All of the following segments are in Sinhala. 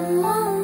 oh.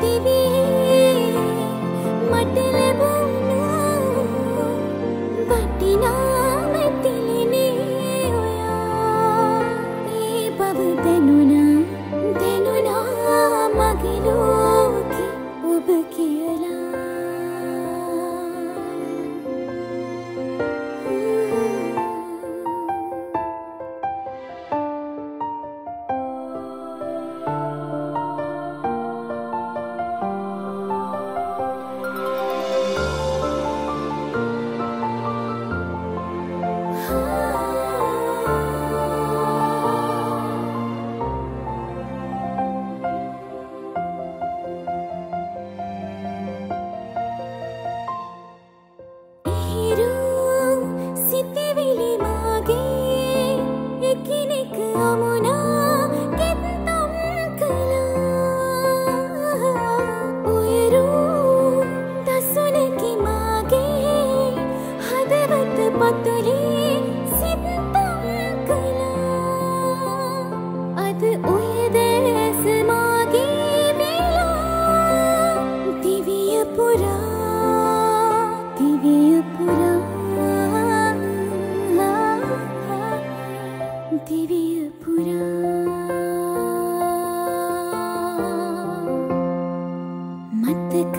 දිවියේ මට ලැබුණා වටිනා at the